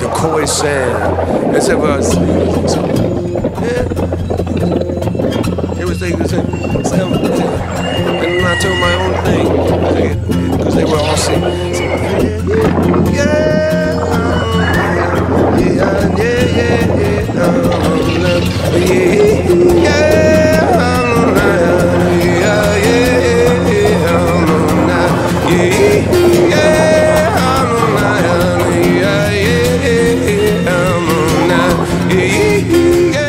the coy sound. That's ever I see yeah. It was they was like and I told my own thing. Because they were all singing. Yeah, yeah, yeah, yeah, yeah, yeah, yeah, yeah, yeah, yeah. Yeah, yeah, yeah, yeah, yeah. yeah.